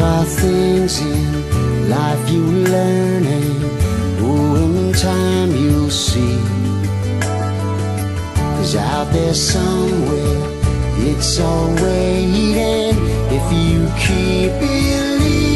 There are things in life you learning. Oh, in time you'll see. Cause out there somewhere, it's all waiting if you keep believing.